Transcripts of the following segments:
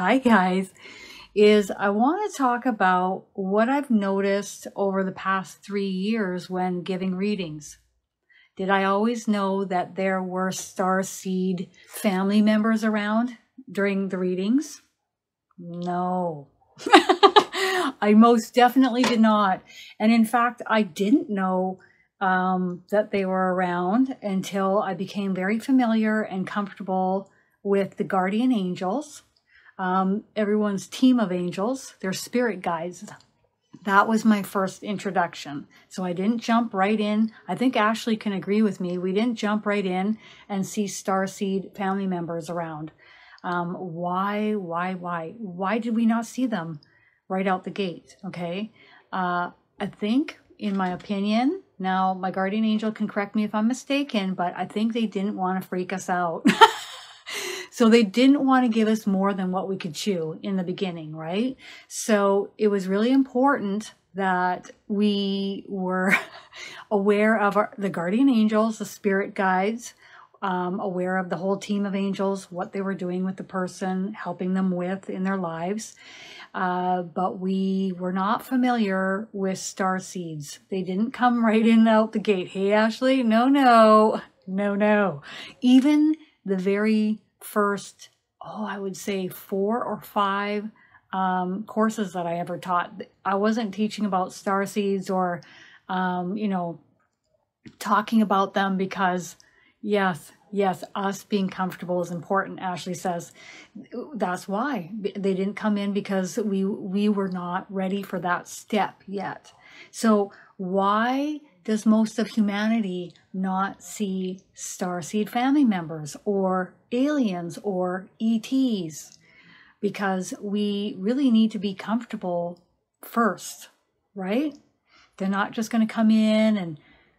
hi guys, is I want to talk about what I've noticed over the past three years when giving readings. Did I always know that there were star seed family members around during the readings? No. I most definitely did not. And in fact, I didn't know um, that they were around until I became very familiar and comfortable with the guardian angels, um, everyone's team of angels, their spirit guides. That was my first introduction. So I didn't jump right in. I think Ashley can agree with me. We didn't jump right in and see Starseed family members around. Um, why, why, why? Why did we not see them right out the gate? Okay. Uh, I think, in my opinion, now my guardian angel can correct me if I'm mistaken, but I think they didn't want to freak us out. so they didn't want to give us more than what we could chew in the beginning, right? So it was really important that we were aware of our, the guardian angels, the spirit guides, um, aware of the whole team of angels, what they were doing with the person, helping them with in their lives. Uh, but we were not familiar with star seeds. They didn't come right in out the gate. Hey, Ashley, no, no, no, no. Even the very first, oh, I would say four or five um, courses that I ever taught, I wasn't teaching about star seeds or, um, you know, talking about them because Yes, yes, us being comfortable is important. Ashley says that's why they didn't come in because we we were not ready for that step yet. So why does most of humanity not see starseed family members or aliens or ETs? Because we really need to be comfortable first, right? They're not just going to come in and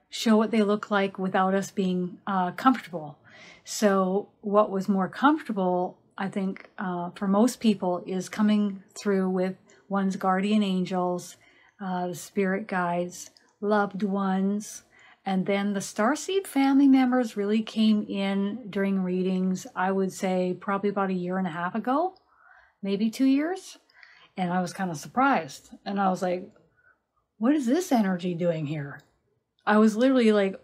show what they look like without us being uh, comfortable. So, what was more comfortable, I think, uh, for most people is coming through with one's guardian angels, uh, spirit guides, loved ones, and then the starseed family members really came in during readings, I would say probably about a year and a half ago, maybe two years. And I was kind of surprised. And I was like, what is this energy doing here? I was literally like,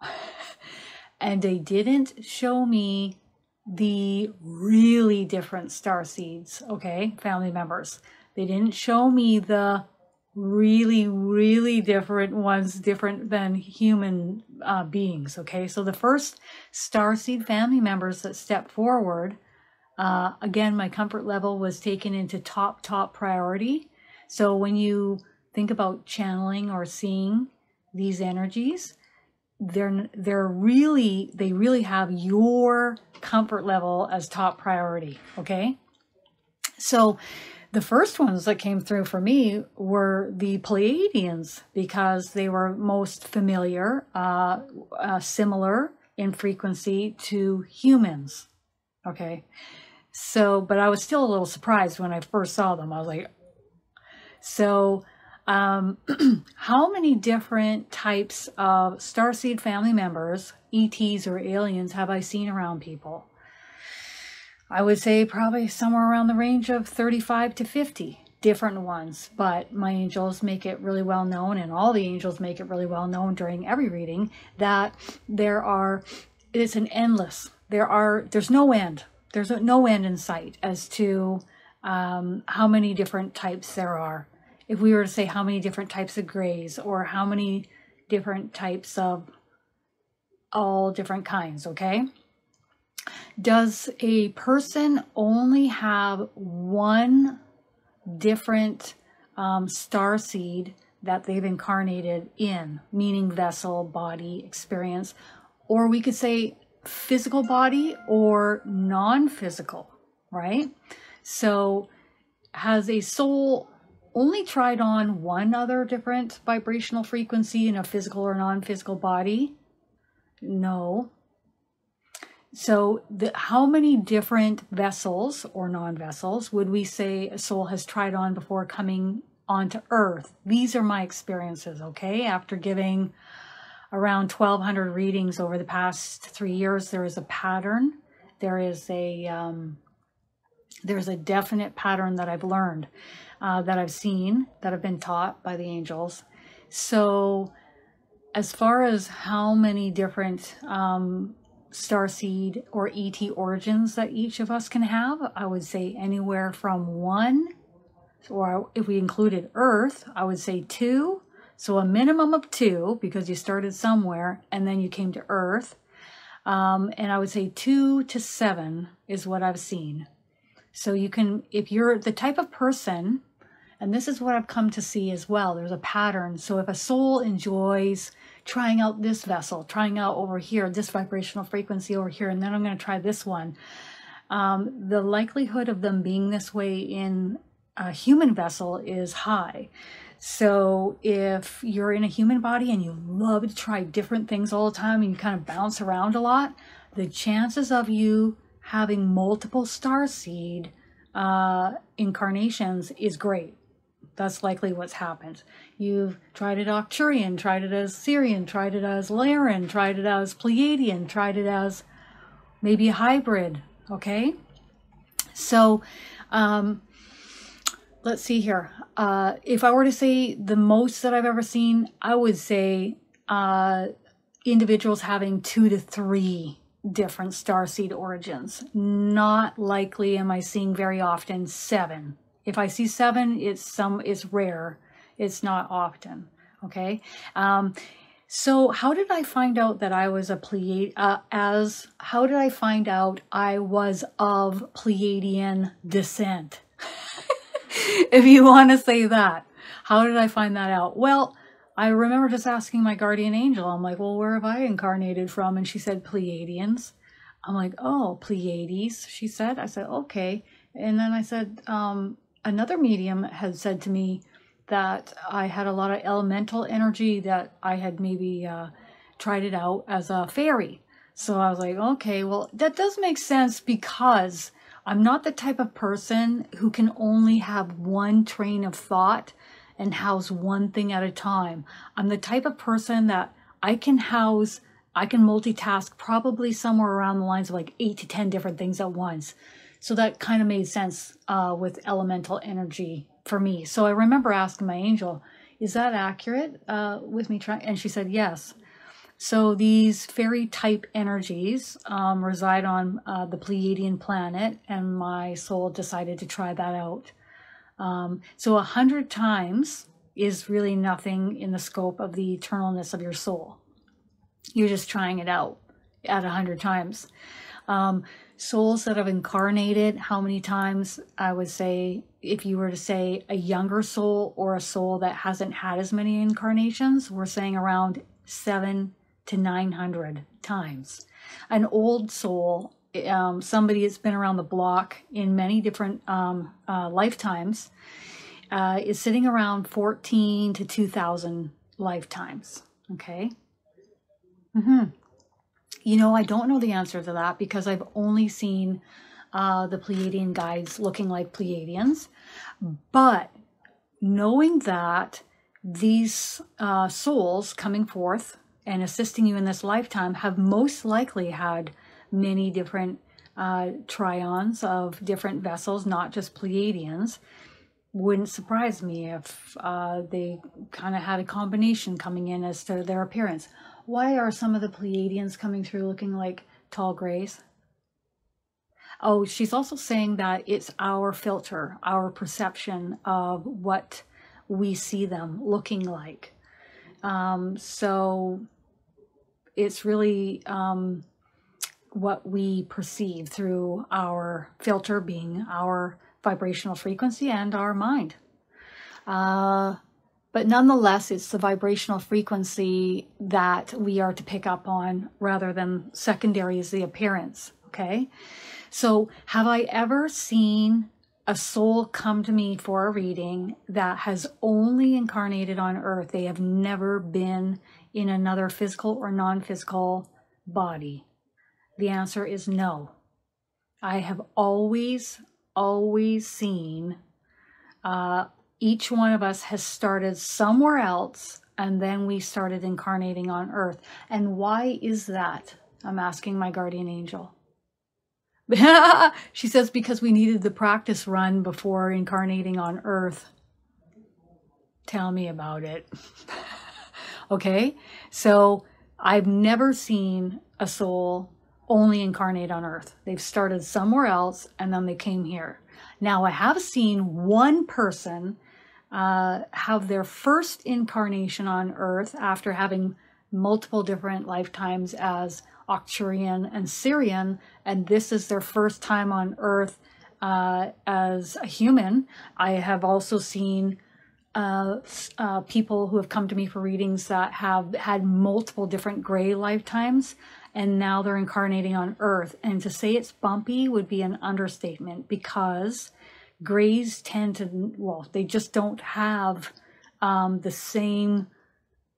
and they didn't show me the really different star seeds, okay, family members. They didn't show me the really, really different ones, different than human uh, beings, okay? So the first star seed family members that stepped forward, uh, again, my comfort level was taken into top, top priority. So when you think about channeling or seeing, these energies they're they're really they really have your comfort level as top priority okay so the first ones that came through for me were the Pleiadians because they were most familiar, uh, uh, similar in frequency to humans. Okay. So, but I was still a little surprised when I first saw them. I was like, so um, how many different types of starseed family members, ETs or aliens, have I seen around people? I would say probably somewhere around the range of 35 to 50 different ones, but my angels make it really well known, and all the angels make it really well known during every reading that there are, it's an endless, there are, there's no end. There's no end in sight as to um, how many different types there are if we were to say how many different types of grays or how many different types of all different kinds, okay? Does a person only have one different um, star seed that they've incarnated in, meaning vessel, body, experience, or we could say physical body or non physical, right? So, has a soul only tried on one other different vibrational frequency in a physical or non-physical body? No. So, the, how many different vessels or non-vessels would we say a soul has tried on before coming onto Earth? These are my experiences. Okay, after giving around 1,200 readings over the past three years, there is a pattern. There is a um, there's a definite pattern that I've learned, uh, that I've seen, that I've been taught by the angels. So, as far as how many different um, starseed or ET origins that each of us can have, I would say anywhere from one, or if we included Earth, I would say two. So a minimum of two because you started somewhere and then you came to Earth. Um, and I would say two to seven is what I've seen. So you can, if you're the type of person, and this is what I've come to see as well, there's a pattern. So if a soul enjoys trying out this vessel, trying out over here, this vibrational frequency over here, and then I'm going to try this one, um, the likelihood of them being this way in a human vessel is high. So if you're in a human body and you love to try different things all the time and you kind of bounce around a lot, the chances of you having multiple star seed uh, incarnations is great. That's likely what's happened. You've tried it Arcturian, tried it as Syrian, tried it as Lyran, tried it as Pleiadian, tried it as maybe a hybrid. Okay? So, um, let's see here. Uh, if I were to say the most that I've ever seen, I would say uh, individuals having two to three different star seed origins. Not likely am I seeing very often seven. If I see seven, it's some it's rare. It's not often. Okay. Um, so how did I find out that I was a Pleiad uh, as how did I find out I was of Pleiadian descent? if you want to say that. How did I find that out? Well, I remember just asking my guardian angel, I'm like, well, where have I incarnated from? And she said, Pleiadians. I'm like, oh, Pleiades, she said. I said, okay. And then I said, um, another medium had said to me that I had a lot of elemental energy that I had maybe uh, tried it out as a fairy. So I was like, okay, well, that does make sense because I'm not the type of person who can only have one train of thought and house one thing at a time. I'm the type of person that I can house, I can multitask probably somewhere around the lines of like eight to 10 different things at once. So that kind of made sense uh, with elemental energy for me. So I remember asking my angel, is that accurate uh, with me trying? And she said, yes. So these fairy type energies um, reside on uh, the Pleiadian planet, and my soul decided to try that out. Um, so a hundred times is really nothing in the scope of the eternalness of your soul. You're just trying it out at a hundred times. Um, souls that have incarnated, how many times I would say, if you were to say a younger soul or a soul that hasn't had as many incarnations, we're saying around seven to 900 times. An old soul, um, somebody that's been around the block in many different um, uh, lifetimes, uh, is sitting around 14 to 2,000 lifetimes. Okay. Mm-hmm. You know, I don't know the answer to that because I've only seen uh, the Pleiadian guides looking like Pleiadians. But knowing that these uh, souls coming forth and assisting you in this lifetime have most likely had many different uh, tryons of different vessels, not just Pleiadians. Wouldn't surprise me if uh, they kind of had a combination coming in as to their appearance. Why are some of the Pleiadians coming through looking like tall grays? Oh, she's also saying that it's our filter, our perception of what we see them looking like. Um, so it's really um, what we perceive through our filter being our vibrational frequency and our mind. Uh, but nonetheless, it's the vibrational frequency that we are to pick up on rather than secondary is the appearance. Okay. So, have I ever seen a soul come to me for a reading that has only incarnated on earth? They have never been in another physical or non physical body? The answer is no. I have always, always seen uh, each one of us has started somewhere else and then we started incarnating on earth. And why is that? I'm asking my guardian angel. she says because we needed the practice run before incarnating on earth. Tell me about it. okay, so I've never seen a soul only incarnate on earth. They've started somewhere else and then they came here. Now, I have seen one person uh, have their first incarnation on earth after having multiple different lifetimes as Arcturian and Syrian, and this is their first time on earth uh, as a human. I have also seen uh, uh, people who have come to me for readings that have had multiple different gray lifetimes and now they're incarnating on earth. And to say it's bumpy would be an understatement because grays tend to, well, they just don't have um, the same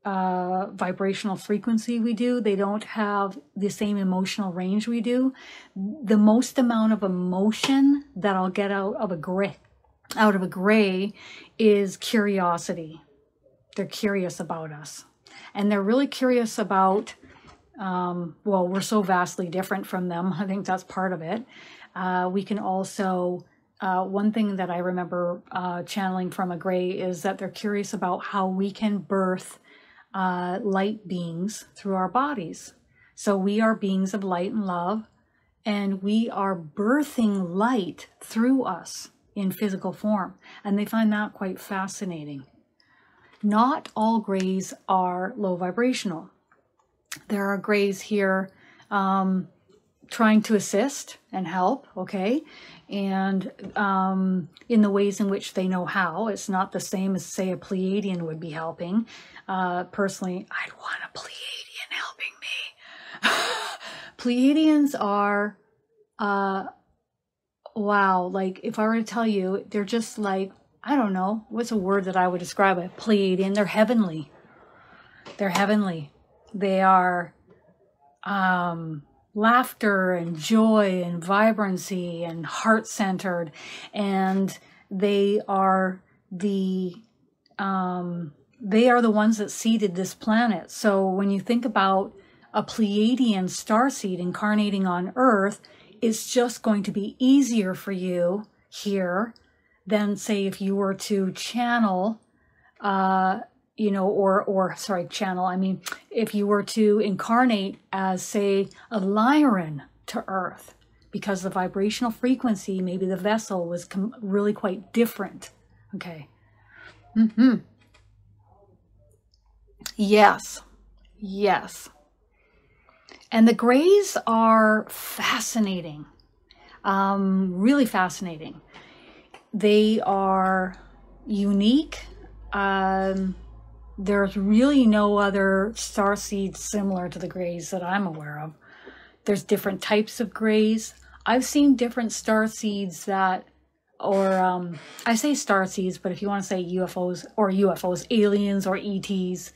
uh, vibrational frequency we do. They don't have the same emotional range we do. The most amount of emotion that I'll get out of a gray, out of a gray is curiosity. They're curious about us. And they're really curious about, um, well, we're so vastly different from them. I think that's part of it. Uh, we can also, uh, one thing that I remember uh, channeling from a gray is that they're curious about how we can birth uh, light beings through our bodies. So we are beings of light and love, and we are birthing light through us in physical form. And they find that quite fascinating. Not all grays are low vibrational. There are grays here um, trying to assist and help, okay? And um, in the ways in which they know how. It's not the same as, say, a Pleiadian would be helping. Uh, personally, I'd want a Pleiadian helping me. Pleiadians are, uh, wow, like if I were to tell you, they're just like, I don't know, what's a word that I would describe it? Pleiadian, they're heavenly. They're heavenly. They are um, laughter and joy and vibrancy and heart centered. And they are the um, they are the ones that seeded this planet. So when you think about a Pleiadian star seed incarnating on Earth, it's just going to be easier for you here than say if you were to channel uh you know or or sorry channel i mean if you were to incarnate as say a lyran to earth because the vibrational frequency maybe the vessel was really quite different okay mm-hmm Yes. Yes. And the grays are fascinating, um, really fascinating. They are unique. Um, there's really no other star seeds similar to the grays that I'm aware of. There's different types of grays. I've seen different star seeds that, or um, I say star seeds, but if you want to say UFOs or UFOs, aliens or ETs,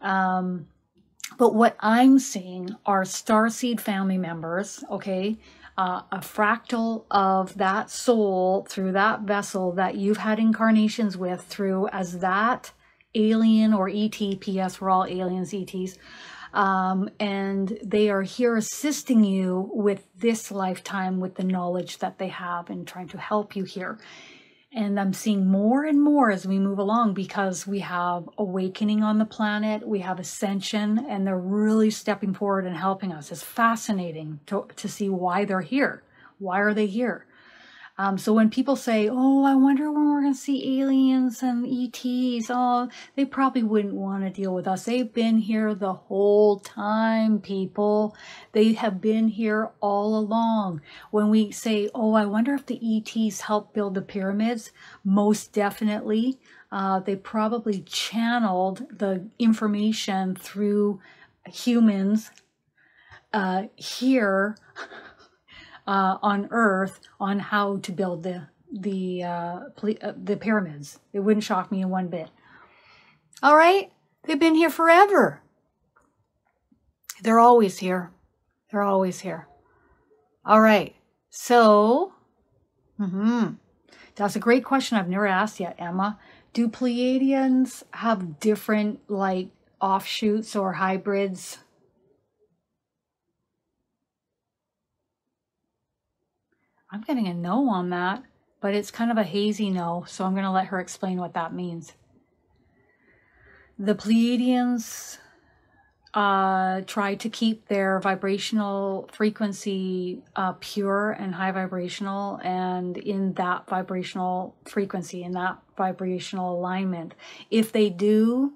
um, but what I'm seeing are star seed family members, okay? Uh, a fractal of that soul through that vessel that you've had incarnations with through as that alien or ET, PS, we're all aliens, ETs. Um, and they are here assisting you with this lifetime with the knowledge that they have and trying to help you here. And I'm seeing more and more as we move along because we have awakening on the planet, we have ascension, and they're really stepping forward and helping us. It's fascinating to, to see why they're here. Why are they here? Um, so when people say, "Oh, I wonder when we're going to see aliens and ETs," oh, they probably wouldn't want to deal with us. They've been here the whole time, people. They have been here all along. When we say, "Oh, I wonder if the ETs helped build the pyramids," most definitely, uh, they probably channeled the information through humans uh, here uh, on Earth on how to build the the uh, uh, the pyramids. It wouldn't shock me in one bit. All right, they've been here forever. They're always here. They're always here. All right, so mm-hmm. that's a great question. I've never asked yet, Emma. Do Pleiadians have different like offshoots or hybrids I'm getting a no on that, but it's kind of a hazy no, so I'm going to let her explain what that means. The Pleiadians uh, try to keep their vibrational frequency uh, pure and high vibrational, and in that vibrational frequency, in that vibrational alignment. If they do,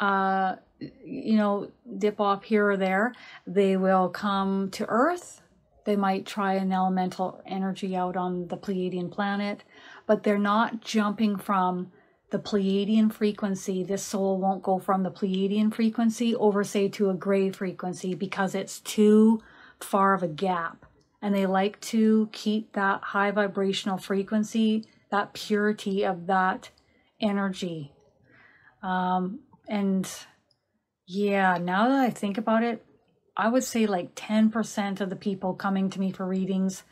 uh, you know, dip off here or there, they will come to Earth. They might try an elemental energy out on the Pleiadian planet, but they're not jumping from the Pleiadian frequency, this soul won't go from the Pleiadian frequency over, say, to a gray frequency because it's too far of a gap. And they like to keep that high vibrational frequency, that purity of that energy. Um, and yeah, now that I think about it, I would say like 10% of the people coming to me for readings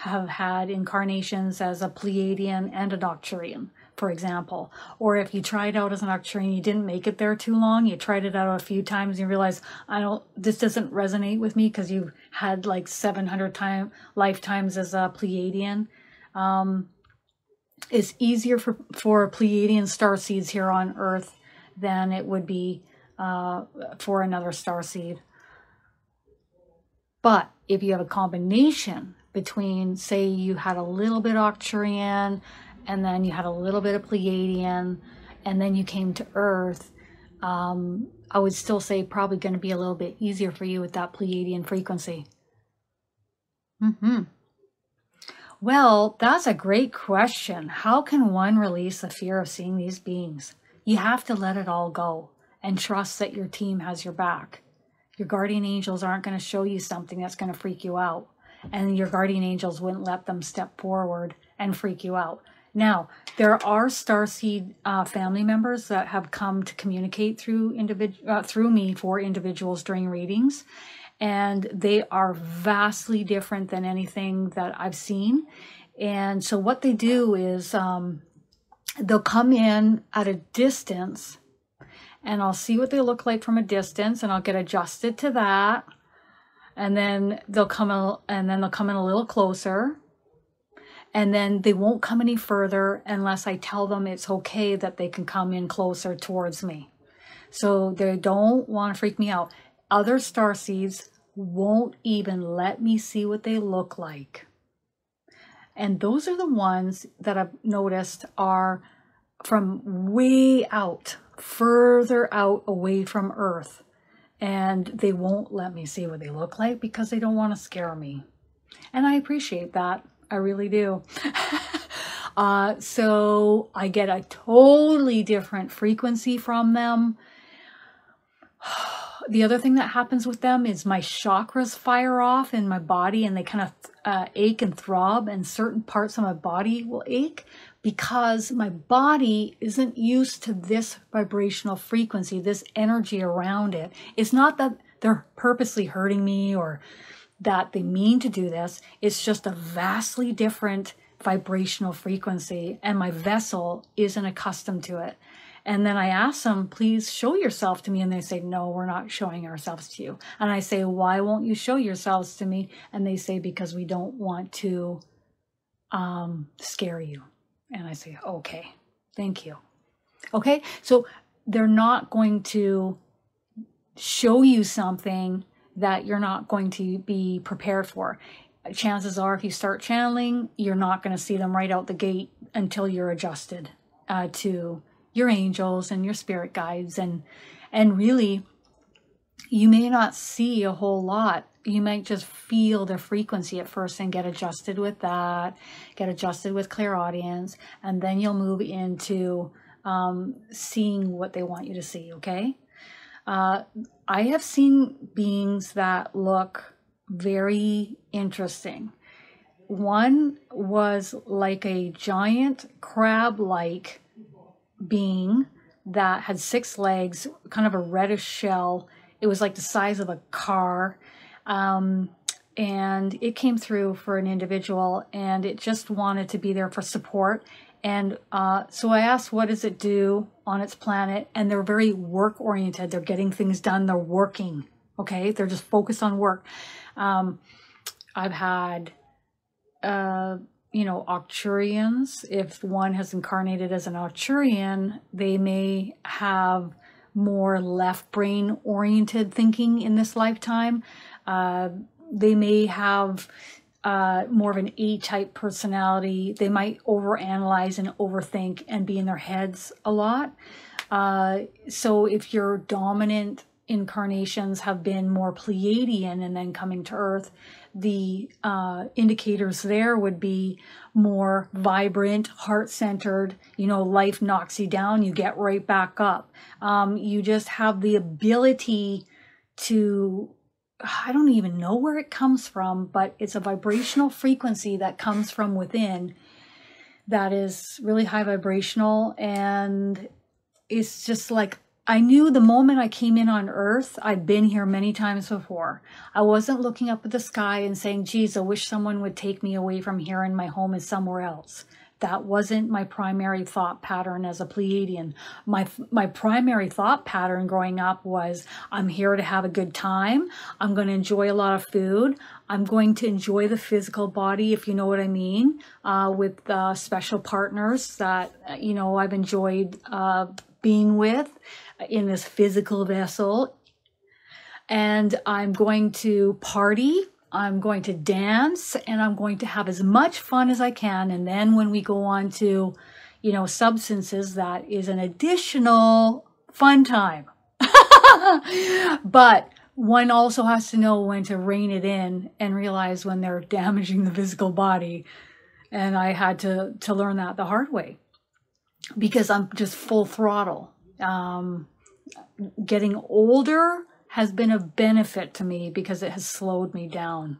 have had incarnations as a Pleiadian and an Arcturian for example. Or if you tried out as an and you didn't make it there too long, you tried it out a few times and you realize, I don't, this doesn't resonate with me because you've had like 700 time lifetimes as a Pleiadian. Um, it's easier for, for Pleiadian star seeds here on Earth than it would be uh, for another star seed. But if you have a combination between, say, you had a little bit Arcturian, and then you had a little bit of Pleiadian, and then you came to Earth, um, I would still say probably going to be a little bit easier for you with that Pleiadian frequency. Hmm. Well, that's a great question. How can one release the fear of seeing these beings? You have to let it all go and trust that your team has your back. Your guardian angels aren't going to show you something that's going to freak you out, and your guardian angels wouldn't let them step forward and freak you out. Now, there are Starseed uh, family members that have come to communicate through individ- uh, through me for individuals during readings, and they are vastly different than anything that I've seen. And so, what they do is um, they'll come in at a distance, and I'll see what they look like from a distance, and I'll get adjusted to that. And then they'll come, a, and then they'll come in a little closer, and then they won't come any further unless I tell them it's okay that they can come in closer towards me. So they don't want to freak me out. Other star seeds won't even let me see what they look like. And those are the ones that I've noticed are from way out, further out away from Earth. And they won't let me see what they look like because they don't want to scare me. And I appreciate that. I really do. uh, so I get a totally different frequency from them. The other thing that happens with them is my chakras fire off in my body and they kind of uh, ache and throb, and certain parts of my body will ache because my body isn't used to this vibrational frequency, this energy around it. It's not that they're purposely hurting me or that they mean to do this. It's just a vastly different vibrational frequency, and my vessel isn't accustomed to it. And then I ask them, please show yourself to me. And they say, no, we're not showing ourselves to you. And I say, why won't you show yourselves to me? And they say, because we don't want to um, scare you. And I say, okay, thank you. Okay, so they're not going to show you something that you're not going to be prepared for. Chances are, if you start channeling, you're not going to see them right out the gate until you're adjusted uh, to your angels and your spirit guides, and and really, you may not see a whole lot. You might just feel the frequency at first and get adjusted with that, get adjusted with clairaudience, and then you'll move into um, seeing what they want you to see. Okay. Uh, I have seen beings that look very interesting. One was like a giant crab like being that had six legs, kind of a reddish shell. It was like the size of a car. Um, and it came through for an individual and it just wanted to be there for support and uh, so I asked, what does it do on its planet? And they're very work oriented. They're getting things done. They're working. Okay. They're just focused on work. Um, I've had uh, you know, Arcturians, if one has incarnated as an Arcturian, they may have more left brain oriented thinking in this lifetime. Uh, they may have uh, more of an A type personality. They might overanalyze and overthink and be in their heads a lot. Uh, so if your dominant incarnations have been more Pleiadian and then coming to Earth, the uh, indicators there would be more vibrant, heart centered. You know, life knocks you down, you get right back up. Um, you just have the ability to, I don't even know where it comes from, but it's a vibrational frequency that comes from within that is really high vibrational and it's just like I knew the moment I came in on earth, I'd been here many times before. I wasn't looking up at the sky and saying, geez, I wish someone would take me away from here and my home is somewhere else. That wasn't my primary thought pattern as a Pleiadian. My, my primary thought pattern growing up was, I'm here to have a good time. I'm going to enjoy a lot of food. I'm going to enjoy the physical body, if you know what I mean, uh, with uh, special partners that, you know, I've enjoyed uh, being with in this physical vessel. And I'm going to party, I'm going to dance, and I'm going to have as much fun as I can. And then when we go on to, you know, substances, that is an additional fun time. but one also has to know when to rein it in and realize when they're damaging the physical body. And I had to, to learn that the hard way because I'm just full throttle. Um, getting older has been a benefit to me because it has slowed me down.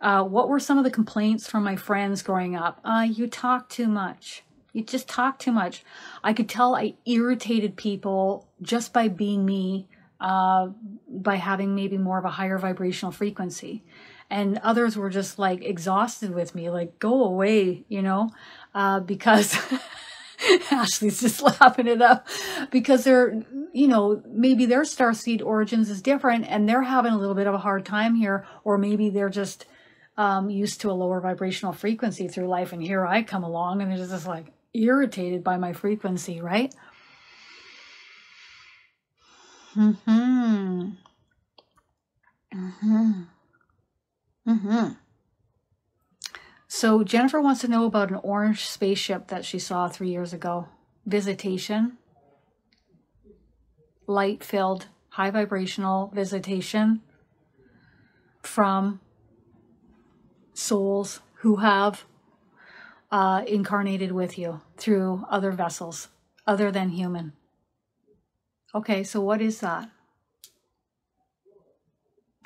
Uh, what were some of the complaints from my friends growing up? Uh, you talk too much. You just talk too much. I could tell I irritated people just by being me, uh, by having maybe more of a higher vibrational frequency. And others were just like exhausted with me, like, go away, you know, uh, because Ashley's just laughing it up because they're, you know, maybe their star seed origins is different and they're having a little bit of a hard time here, or maybe they're just um, used to a lower vibrational frequency through life. And here I come along and they're just like irritated by my frequency, right? Mm hmm. Mm hmm. Hmm. So Jennifer wants to know about an orange spaceship that she saw three years ago. Visitation, light filled, high vibrational visitation from souls who have uh, incarnated with you through other vessels other than human. Okay, so what is that?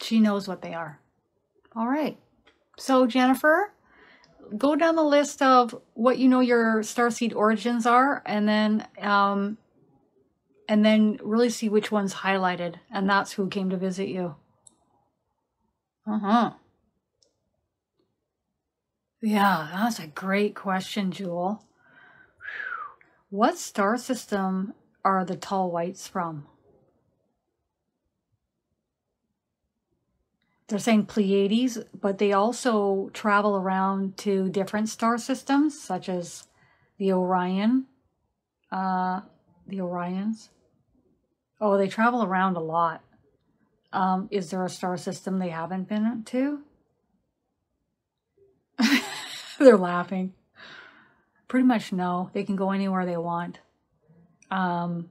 She knows what they are. All right. So, Jennifer, go down the list of what you know your starseed origins are and then um and then really see which one's highlighted and that's who came to visit you. Uh-huh. Yeah that's a great question jewel. What star system are the tall whites from they're saying Pleiades, but they also travel around to different star systems, such as the Orion, uh, the Orions. Oh, they travel around a lot. Um, is there a star system they haven't been to? they're laughing. Pretty much no. They can go anywhere they want. Um,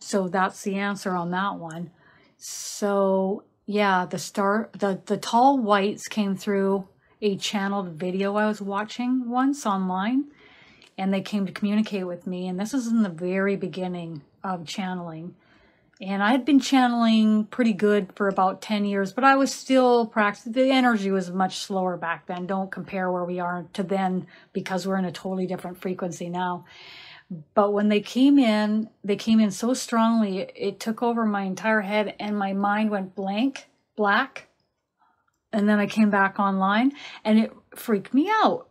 so that's the answer on that one. So yeah, the star, the, the tall whites came through a channeled video I was watching once online and they came to communicate with me. And this was in the very beginning of channeling. And I had been channeling pretty good for about 10 years, but I was still practicing. The energy was much slower back then. Don't compare where we are to then because we're in a totally different frequency now. But when they came in, they came in so strongly, it, took over my entire head and my mind went blank, black. And then I came back online and it freaked me out.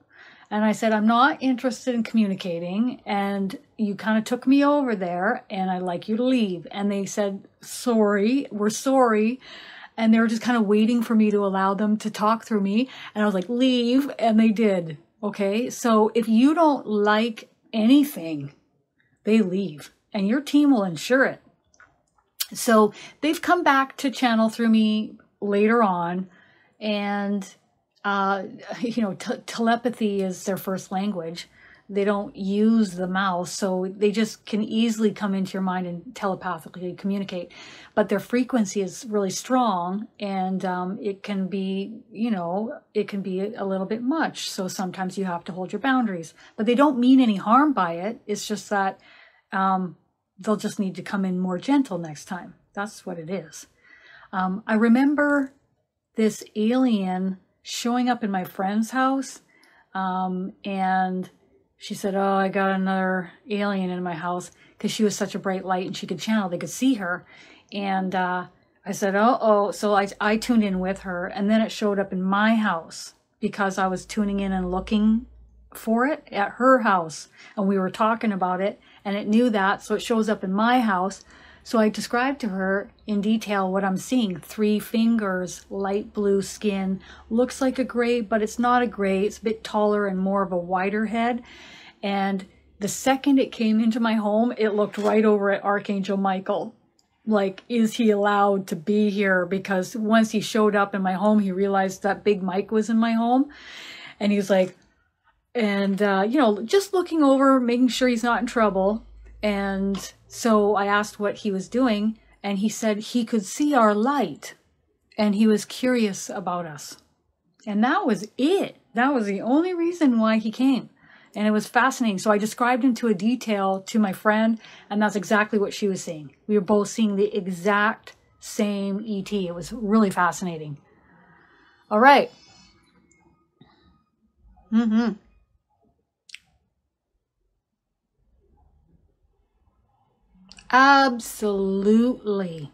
And I said, I'm not interested in communicating. And you kind of took me over there and I'd like you to leave. And they said, sorry, we're sorry. and they were just kind of waiting for me to allow them to talk through me. And I was like, leave. And they did. Okay. So if you don't like anything, they leave and your team will ensure it. So they've come back to channel through me later on and uh, you know, telepathy is their first language they don't use the mouth so they just can easily come into your mind and telepathically communicate. But their frequency is really strong and um, it can be you know it can be a little bit much. So sometimes you have to hold your boundaries. But they don't mean any harm by it. It's just that um, they'll just need to come in more gentle next time. That's what it is. Um, i remember this alien showing up in my friend's house um, and she said, Oh, I got another alien in my house because she was such a bright light and she could channel, they could see her. And uh, I said, Oh, oh. So I, I tuned in with her, and then it showed up in my house because I was tuning in and looking for it at her house. And we were talking about it, and it knew that. So it shows up in my house. So I described to her in detail what I'm seeing. Three fingers, light blue skin, looks like a gray, but it's not a gray. It's a bit taller and more of a wider head. And the second it came into my home, it looked right over at Archangel Michael. Like, is he allowed to be here? Because once he showed up in my home, he realized that Big Mike was in my home. And he was like, and, uh, you know, just looking over, making sure he's not in trouble. And so I asked what he was doing, and he said he could see our light and he was curious about us. And that was it. That was the only reason why he came. And it was fascinating. So I described him to a detail to my friend, and that's exactly what she was seeing. We were both seeing the exact same ET. It was really fascinating. All right. Mm-hmm. Absolutely.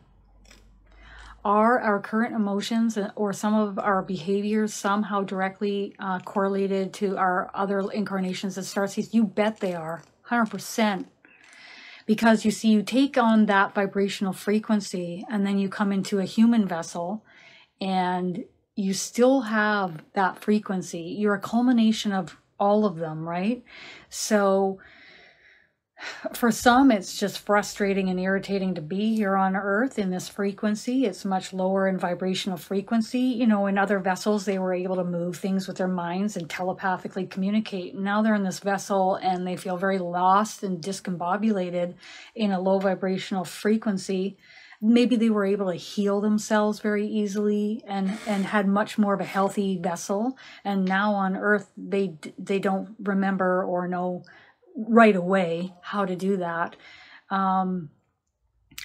Are our current emotions or some of our behaviors somehow directly uh, correlated to our other incarnations as starseeds? You bet they are, 100%. Because you see, you take on that vibrational frequency and then you come into a human vessel and you still have that frequency. You're a culmination of all of them, right? So, for some, it's just frustrating and irritating to be here on Earth in this frequency. It's much lower in vibrational frequency. You know, in other vessels, they were able to move things with their minds and telepathically communicate. Now they're in this vessel and they feel very lost and discombobulated in a low vibrational frequency. Maybe they were able to heal themselves very easily and, and had much more of a healthy vessel. And now on Earth, they they don't remember or know right away how to do that. Um,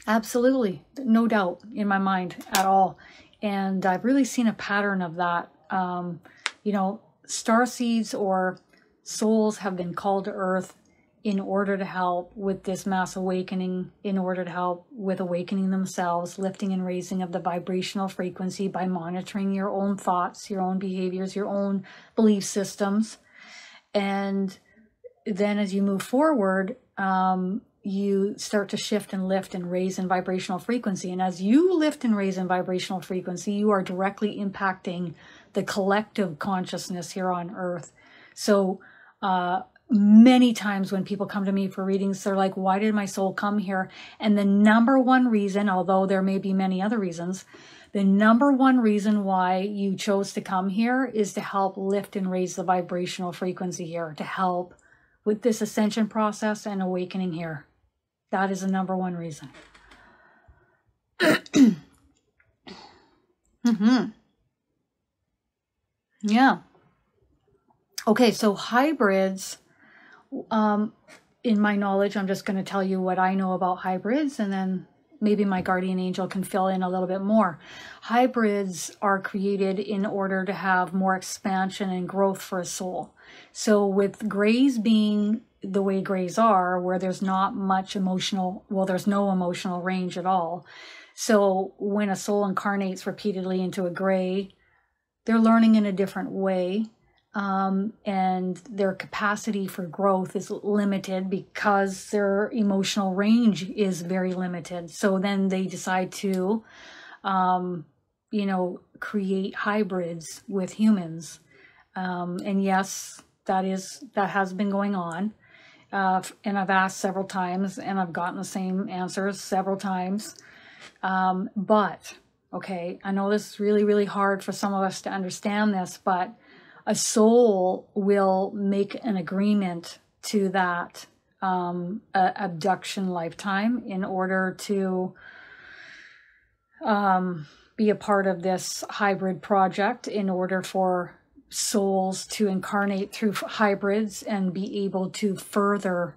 absolutely, no doubt in my mind at all. And I've really seen a pattern of that. Um, you know, star seeds or souls have been called to earth in order to help with this mass awakening, in order to help with awakening themselves, lifting and raising of the vibrational frequency by monitoring your own thoughts, your own behaviors, your own belief systems. And then as you move forward, um, you start to shift and lift and raise in vibrational frequency. And as you lift and raise in vibrational frequency, you are directly impacting the collective consciousness here on earth. So, uh, many times when people come to me for readings, they're like, Why did my soul come here? And the number one reason, although there may be many other reasons, the number one reason why you chose to come here is to help lift and raise the vibrational frequency here, to help with this ascension process and awakening here. That is the number one reason. mm-hmm. Yeah. Okay, so hybrids, um, in my knowledge, I'm just going to tell you what I know about hybrids and then maybe my guardian angel can fill in a little bit more. Hybrids are created in order to have more expansion and growth for a soul. So with grays being the way grays are, where there's not much emotional, well, there's no emotional range at all. So when a soul incarnates repeatedly into a gray, they're learning in a different way. Um, and their capacity for growth is limited because their emotional range is very limited. So then they decide to um, you know, create hybrids with humans. Um, and yes, that is that has been going on. Uh, and I've asked several times and I've gotten the same answers several times. Um, but, okay, I know this is really, really hard for some of us to understand this, but a soul will make an agreement to that um, abduction lifetime in order to um, be a part of this hybrid project in order for souls to incarnate through hybrids and be able to further.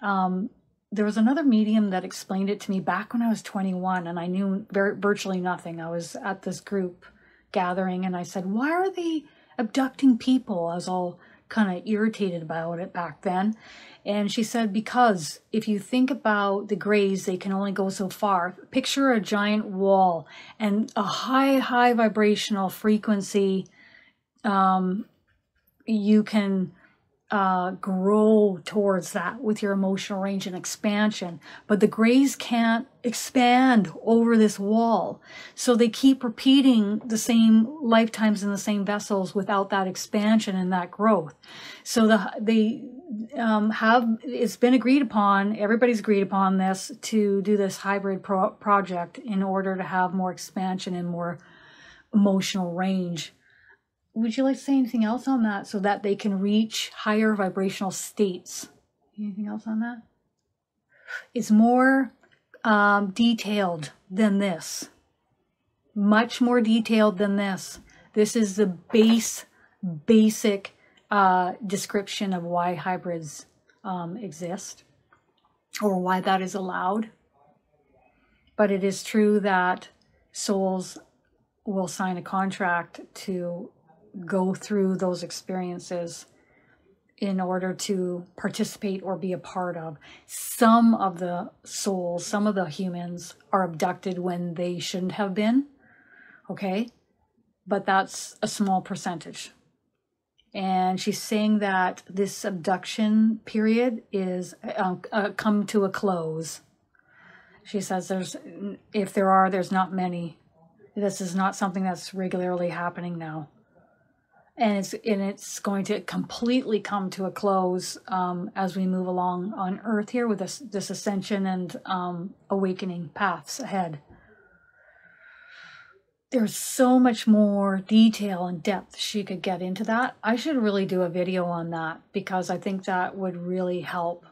Um, there was another medium that explained it to me back when I was 21 and I knew very, virtually nothing. I was at this group gathering and I said, Why are they abducting people? I was all kind of irritated about it back then. And she said, Because if you think about the grays, they can only go so far. Picture a giant wall and a high, high vibrational frequency um, you can uh, grow towards that with your emotional range and expansion. But the grays can't expand over this wall. So they keep repeating the same lifetimes in the same vessels without that expansion and that growth. So the, they um, have, it's been agreed upon, everybody's agreed upon this to do this hybrid pro project in order to have more expansion and more emotional range would you like to say anything else on that so that they can reach higher vibrational states? Anything else on that? It's more um, detailed than this. Much more detailed than this. This is the base, basic uh, description of why hybrids um, exist or why that is allowed. But it is true that souls will sign a contract to go through those experiences in order to participate or be a part of. Some of the souls, some of the humans are abducted when they shouldn't have been, okay? But that's a small percentage. And she's saying that this abduction period is uh, uh, come to a close. She says there's, if there are, there's not many. This is not something that's regularly happening now and it's and it's going to completely come to a close um, as we move along on Earth here with this this ascension and um, awakening paths ahead. There's so much more detail and depth she could get into that. I should really do a video on that because I think that would really help.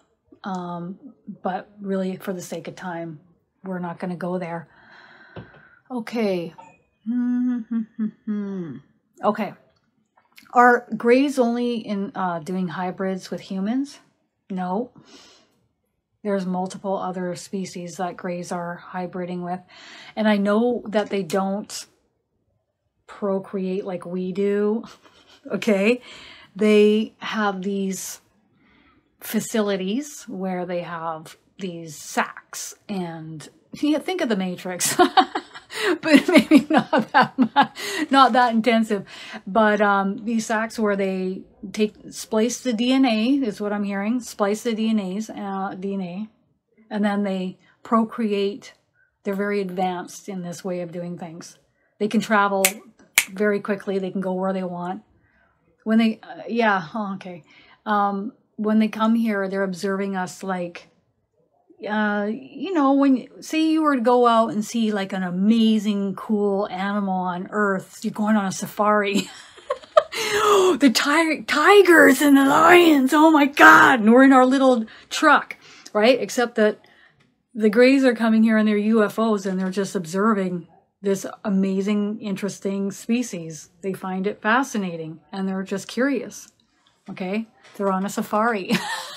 Um, but really, for the sake of time, we're not going to go there. Okay. okay. Are grays only in uh, doing hybrids with humans? No. There's multiple other species that grays are hybriding with. And I know that they don't procreate like we do. okay. They have these facilities where they have these sacks and yeah, think of the matrix but maybe not that much, not that intensive. But um, these sacs where they take splice the DNA is what I'm hearing. Splice the DNA's uh, DNA, and then they procreate. They're very advanced in this way of doing things. They can travel very quickly. They can go where they want. When they, uh, yeah, oh, okay. Um, when they come here, they're observing us like uh, you know, when say you were to go out and see like an amazing, cool animal on Earth, you're going on a safari. the ti- tigers and the lions, oh my God! And we're in our little truck, right? Except that the Greys are coming here and they're UFOs and they're just observing this amazing, interesting species. They find it fascinating and they're just curious. Okay? They're on a safari.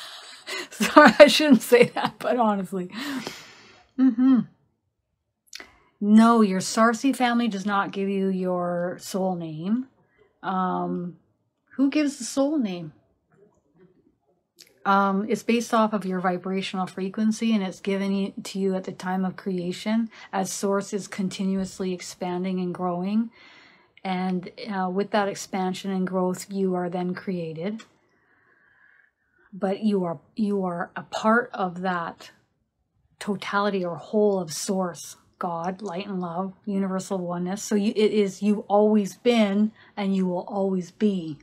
Sorry, I shouldn't say that, but honestly. Mm-hmm. No, your Starseed family does not give you your soul name. Um, who gives the soul name? Um, it's based off of your vibrational frequency and it's given to you at the time of creation as source is continuously expanding and growing. And uh, with that expansion and growth, you are then created but you are you are a part of that totality or whole of source God, light and love, universal oneness. So you, it is you've always been and you will always be.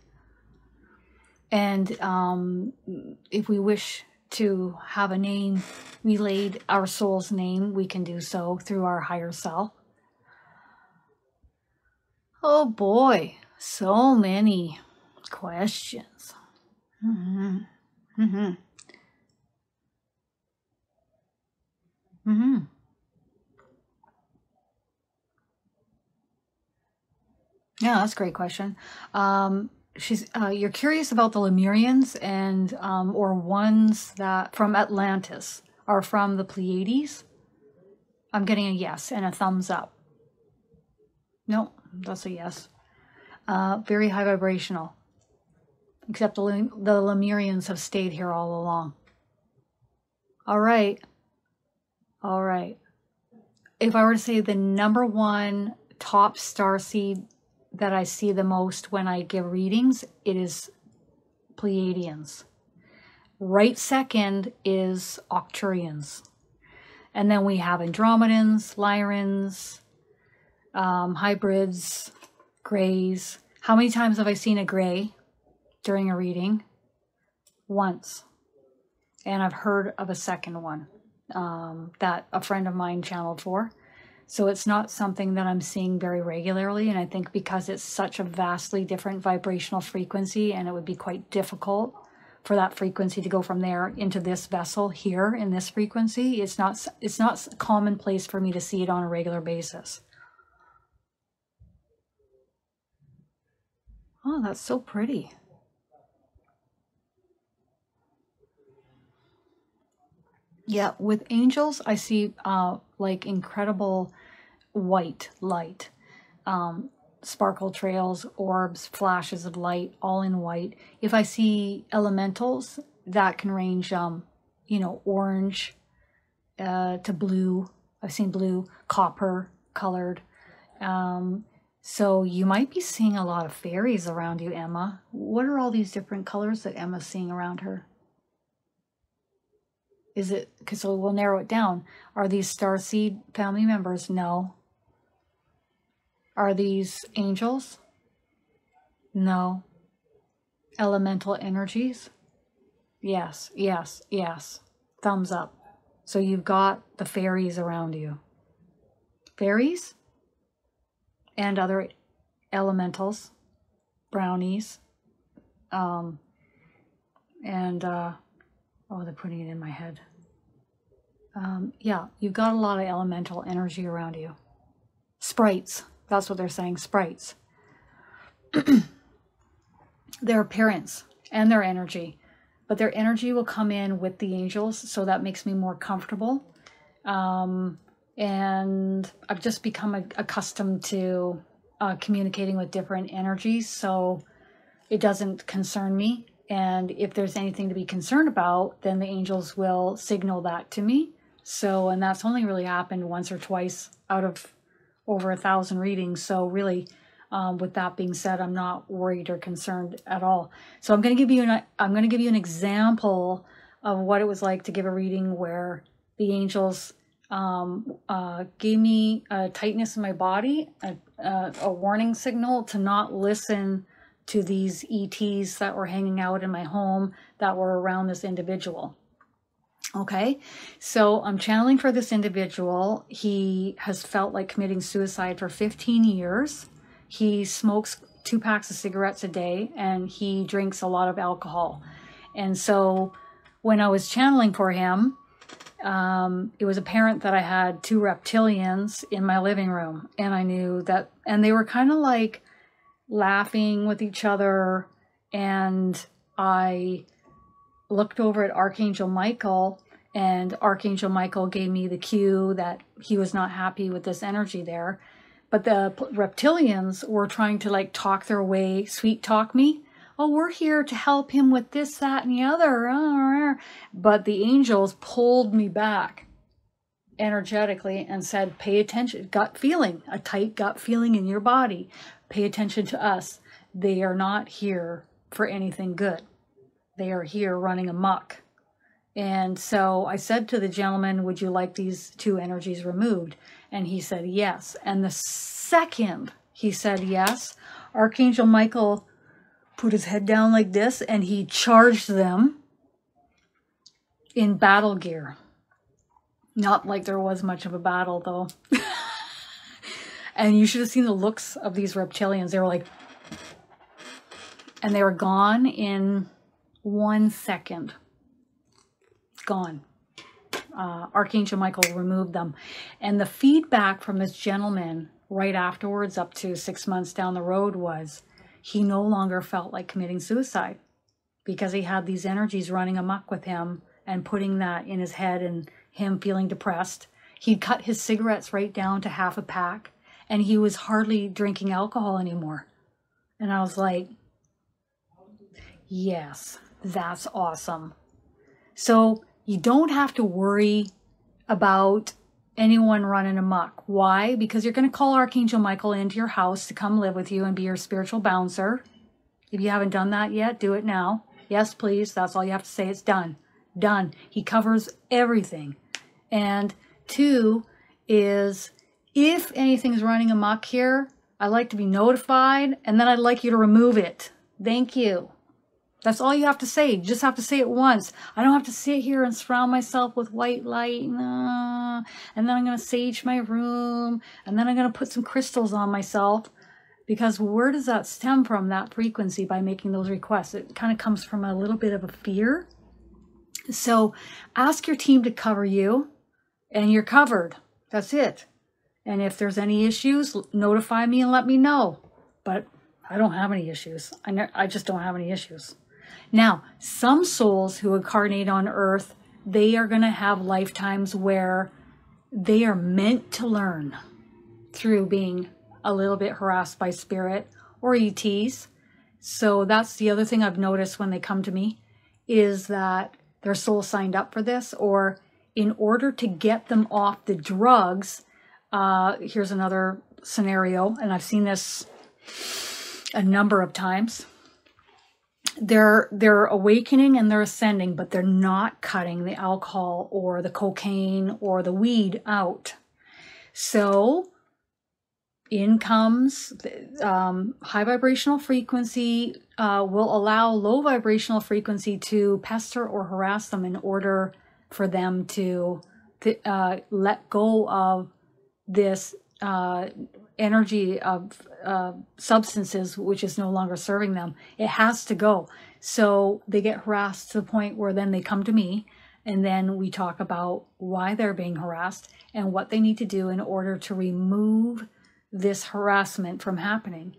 And um, if we wish to have a name relayed, our soul's name, we can do so through our higher self. Oh boy, so many questions. Mm-hmm. Mm-hmm. Mm-hmm. Yeah, that's a great question. Um, she's uh, you're curious about the Lemurians and um, or ones that from Atlantis are from the Pleiades. I'm getting a yes and a thumbs up. No, that's a yes. Uh, very high vibrational. Except the, the Lemurians have stayed here all along. All right. All right. If I were to say the number one top star seed that I see the most when I give readings, it is Pleiadians. Right second is Arcturians. And then we have Andromedans, Lyrans, um, hybrids, grays. How many times have I seen a gray during a reading? Once. And I've heard of a second one um, that a friend of mine channeled for. So it's not something that I'm seeing very regularly. And I think because it's such a vastly different vibrational frequency and it would be quite difficult for that frequency to go from there into this vessel here in this frequency, it's not, it's not commonplace for me to see it on a regular basis. Oh, that's so pretty. Yeah, with angels, I see uh, like incredible white light, um, sparkle trails, orbs, flashes of light, all in white. If I see elementals, that can range, um, you know, orange uh, to blue. I've seen blue, copper colored. Um, so you might be seeing a lot of fairies around you, Emma. What are all these different colors that Emma's seeing around her? Is it, because we'll narrow it down. Are these star seed family members? No. Are these angels? No. Elemental energies? Yes, yes, yes. Thumbs up. So you've got the fairies around you. Fairies? And other elementals, brownies, um, and uh, Oh, they're putting it in my head. Um, yeah, you've got a lot of elemental energy around you. Sprites. That's what they're saying, sprites. their appearance and their energy. But their energy will come in with the angels, so that makes me more comfortable. Um, and I've just become a, accustomed to uh, communicating with different energies, so it doesn't concern me. And if there's anything to be concerned about, then the angels will signal that to me. So, and that's only really happened once or twice out of over a thousand readings. So, really, um, with that being said, I'm not worried or concerned at all. So, I'm going to give you an I'm going to give you an example of what it was like to give a reading where the angels um, uh, gave me a tightness in my body, a, a, a warning signal to not listen to these ETs that were hanging out in my home that were around this individual. Okay, so I'm channeling for this individual. He has felt like committing suicide for 15 years. He smokes two packs of cigarettes a day and he drinks a lot of alcohol. And so when I was channeling for him, um, it was apparent that I had two reptilians in my living room. And I knew that, and they were kind of like laughing with each other. And I looked over at Archangel Michael, and Archangel Michael gave me the cue that he was not happy with this energy there. But the reptilians were trying to like talk their way, sweet talk me. Oh, we're here to help him with this, that, and the other. But the angels pulled me back energetically and said, pay attention, gut feeling, a tight gut feeling in your body. Pay attention to us. They are not here for anything good. They are here running amok And so I said to the gentleman, Would you like these two energies removed? And he said, Yes. And the second he said yes, Archangel Michael put his head down like this and he charged them in battle gear. Not like there was much of a battle though. and you should have seen the looks of these reptilians. They were like, and they were gone in one second. Gone. Uh, Archangel Michael removed them. And the feedback from this gentleman right afterwards, up to six months down the road, was he no longer felt like committing suicide because he had these energies running amok with him and putting that in his head and him feeling depressed. He'd cut his cigarettes right down to half a pack and he was hardly drinking alcohol anymore. And I was like, yes, that's awesome. So you don't have to worry about anyone running amok. Why? Because you're going to call Archangel Michael into your house to come live with you and be your spiritual bouncer. If you haven't done that yet, do it now. Yes, please. That's all you have to say. It's done. Done. He covers everything. And two is if anything's running amok here, I'd like to be notified and then I'd like you to remove it. Thank you. That's all you have to say. You just have to say it once. I don't have to sit here and surround myself with white light. and then I'm going to sage my room. And then I'm going to put some crystals on myself. Because where does that stem from, that frequency, by making those requests? It kind of comes from a little bit of a fear. So ask your team to cover you, and you're covered. That's it. And if there's any issues, notify me and let me know. But I don't have any issues. I, I just don't have any issues. Now, some souls who incarnate on earth, they are going to have lifetimes where they are meant to learn through being a little bit harassed by spirit or ETs. So that's the other thing I've noticed when they come to me is that their soul signed up for this or in order to get them off the drugs, uh, here's another scenario, and I've seen this a number of times. They're they're awakening and they're ascending but they're not cutting the alcohol or the cocaine or the weed out. So in comes um, high vibrational frequency uh, will allow low vibrational frequency to pester or harass them in order for them to, uh, let go of this uh, energy of uh, substances which is no longer serving them. It has to go. So they get harassed to the point where then they come to me and then we talk about why they're being harassed and what they need to do in order to remove this harassment from happening.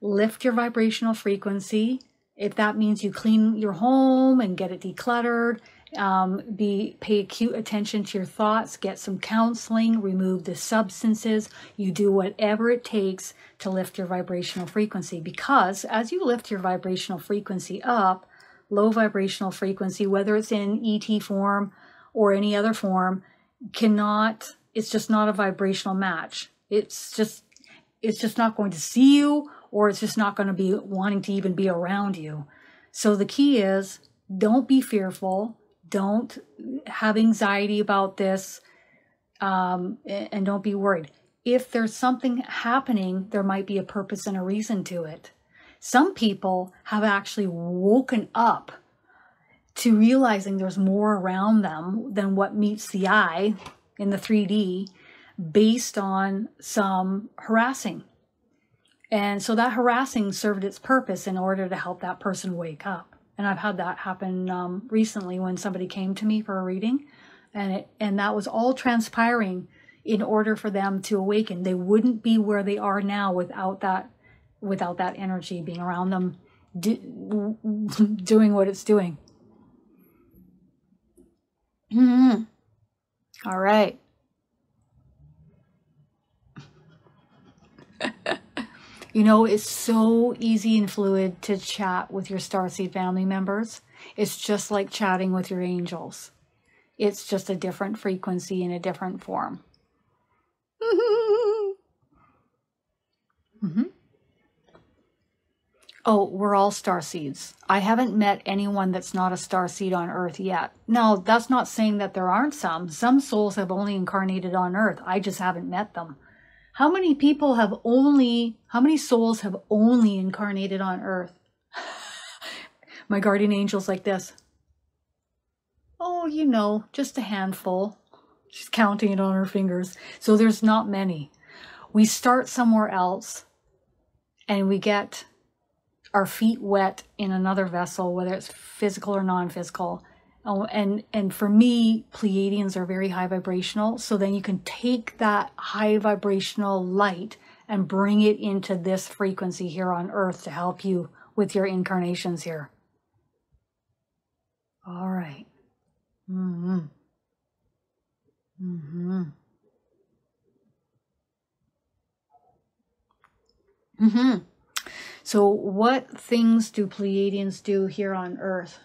Lift your vibrational frequency. If that means you clean your home and get it decluttered, um, be pay acute attention to your thoughts get some counseling remove the substances. You do whatever it takes to lift your vibrational frequency because as you lift your vibrational frequency up low vibrational frequency whether it's in et form or any other form cannot it's just not a vibrational match. It's just it's just not going to see you or it's just not going to be wanting to even be around you. So the key is don't be fearful don't have anxiety about this um, and don't be worried. If there's something happening, there might be a purpose and a reason to it. Some people have actually woken up to realizing there's more around them than what meets the eye in the 3D based on some harassing. And so that harassing served its purpose in order to help that person wake up and I've had that happen um, recently when somebody came to me for a reading, and it and that was all transpiring in order for them to awaken. They wouldn't be where they are now without that without that energy being around them, do, doing what it's doing. All right. You know, it's so easy and fluid to chat with your Starseed family members. It's just like chatting with your angels. It's just a different frequency in a different form. mm-hmm. Oh, we're all star seeds. I haven't met anyone that's not a star seed on Earth yet. No, that's not saying that there aren't some. Some souls have only incarnated on Earth. I just haven't met them. How many people have only, how many souls have only incarnated on Earth? My guardian angel's like this. Oh, you know, just a handful. She's counting it on her fingers. So there's not many. We start somewhere else and we get our feet wet in another vessel, whether it's physical or non-physical. Oh, and and for me, Pleiadians are very high vibrational. So then you can take that high vibrational light and bring it into this frequency here on Earth to help you with your incarnations here. All right. Mm-hmm. Mm-hmm. Mm-hmm. So, what things do Pleiadians do here on Earth?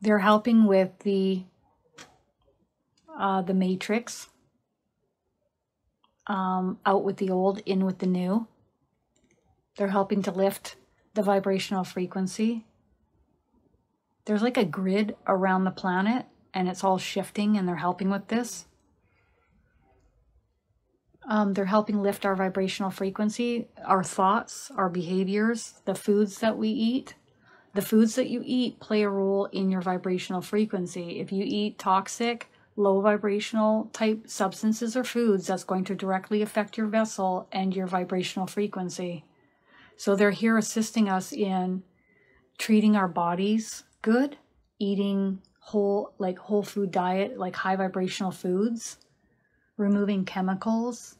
They're helping with the uh, the matrix, um, out with the old, in with the new. They're helping to lift the vibrational frequency. There's like a grid around the planet, and it's all shifting, and they're helping with this. Um, they're helping lift our vibrational frequency, our thoughts, our behaviors, the foods that we eat. The foods that you eat play a role in your vibrational frequency. If you eat toxic, low vibrational type substances or foods, that's going to directly affect your vessel and your vibrational frequency. So they're here assisting us in treating our bodies good, eating whole, like whole food diet, like high vibrational foods, removing chemicals,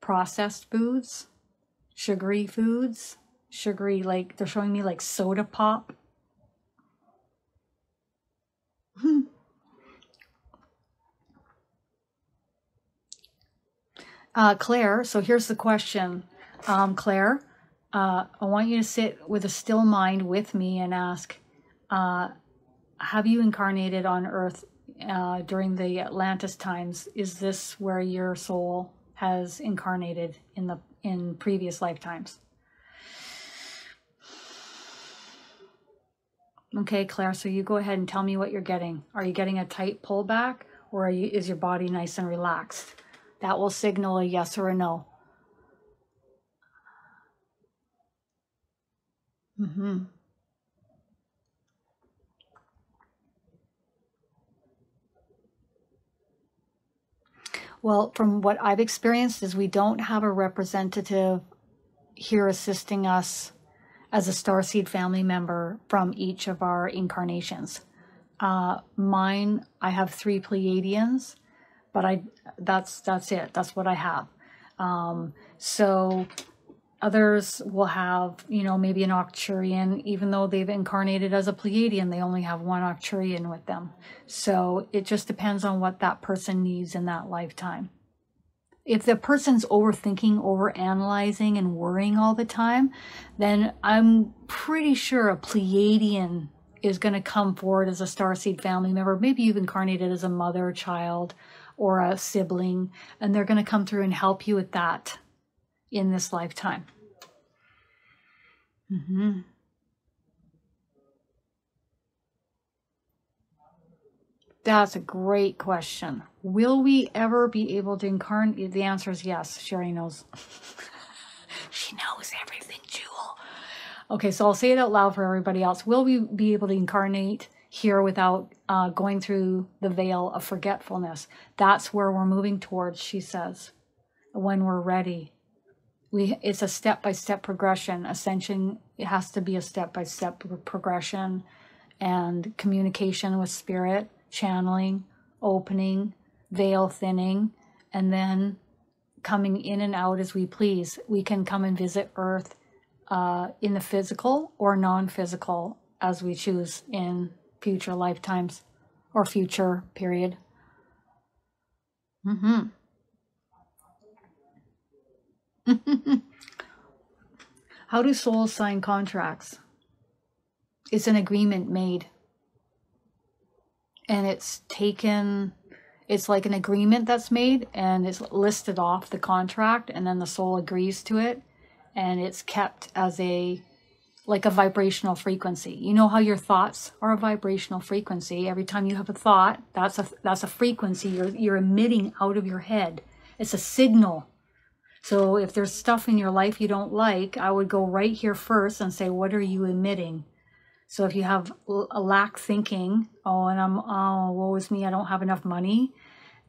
processed foods, sugary foods, sugary, like they're showing me like soda pop. uh, Claire, so here's the question. Um, Claire, uh, I want you to sit with a still mind with me and ask, uh, have you incarnated on earth uh, during the Atlantis times? Is this where your soul has incarnated in the in previous lifetimes. Okay, Claire, so you go ahead and tell me what you're getting. Are you getting a tight pullback or you, is your body nice and relaxed? That will signal a yes or a no. Mm-hmm. Well, from what I've experienced is we don't have a representative here assisting us as a starseed family member from each of our incarnations. Uh, mine, I have three Pleiadians, but I that's that's it. That's what I have. Um, so Others will have, you know, maybe an Arcturian, even though they've incarnated as a Pleiadian, they only have one Arcturian with them. So it just depends on what that person needs in that lifetime. If the person's overthinking, overanalyzing, and worrying all the time, then I'm pretty sure a Pleiadian is going to come forward as a starseed family member. Maybe you've incarnated as a mother, child, or a sibling, and they're going to come through and help you with that in this lifetime? Mm-hmm. That's a great question. Will we ever be able to incarnate? The answer is yes. Sherry knows. she knows everything, Jewel. Okay, so I'll say it out loud for everybody else. Will we be able to incarnate here without uh, going through the veil of forgetfulness? That's where we're moving towards, she says, when we're ready we it's a step by step progression. Ascension it has to be a step by step progression and communication with spirit, channeling, opening, veil thinning, and then coming in and out as we please. We can come and visit Earth uh, in the physical or non physical as we choose in future lifetimes or future period. Mm-hmm. How do souls sign contracts? It's an agreement made. And it's taken, it's like an agreement that's made and it's listed off the contract, and then the soul agrees to it. and it's kept as a like a vibrational frequency. You know how your thoughts are a vibrational frequency. Every time you have a thought, that's a that's a frequency you're you're emitting out of your head. It's a signal. So if there's stuff in your life you don't like, I would go right here first and say, what are you emitting? So if you have a lack thinking, oh, and I'm, oh, woe is me, I don't have enough money,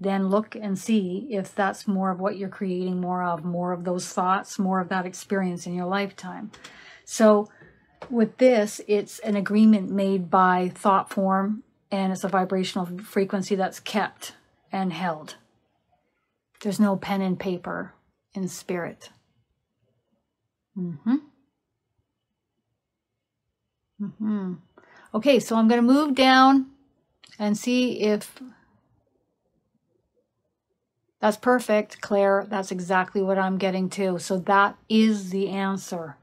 then look and see if that's more of what you're creating more of, more of those thoughts, more of that experience in your lifetime. So with this, it's an agreement made by thought form and it's a vibrational frequency that's kept and held. There's no pen and paper in spirit. Mm-hmm. Mm-hmm. Okay, so I'm going to move down and see if that's perfect, Claire. That's exactly what I'm getting to. So that is the answer.